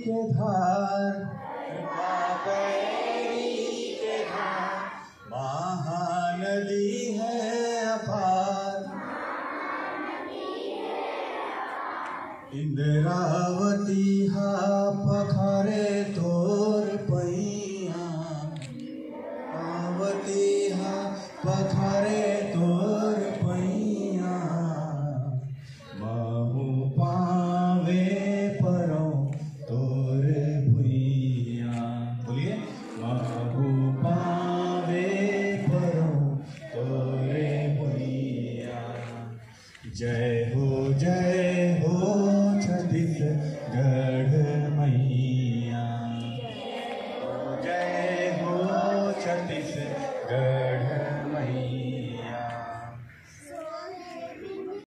के धार। के धार महानदी है अपार। इंद्रावती हा पखारे तोर पैया आवती हा पखारे जय हो जय हो छत्तीसगढ़ मैया। जय हो छत्तीसगढ़ मैया।